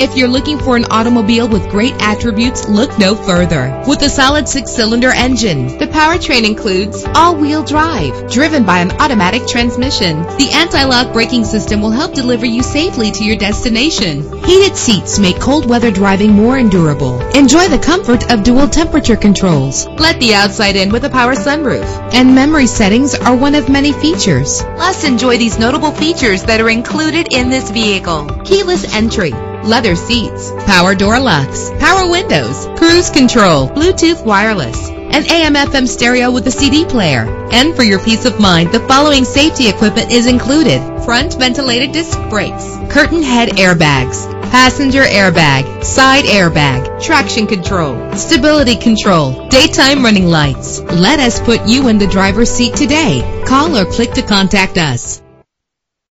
If you're looking for an automobile with great attributes, look no further. With a solid six-cylinder engine, the powertrain includes all-wheel drive, driven by an automatic transmission. The anti-lock braking system will help deliver you safely to your destination. Heated seats make cold weather driving more endurable. Enjoy the comfort of dual temperature controls. Let the outside in with a power sunroof. And memory settings are one of many features. Plus, enjoy these notable features that are included in this vehicle. Keyless entry leather seats, power door locks, power windows, cruise control, Bluetooth wireless, an AM FM stereo with a CD player. And for your peace of mind, the following safety equipment is included. Front ventilated disc brakes, curtain head airbags, passenger airbag, side airbag, traction control, stability control, daytime running lights. Let us put you in the driver's seat today. Call or click to contact us.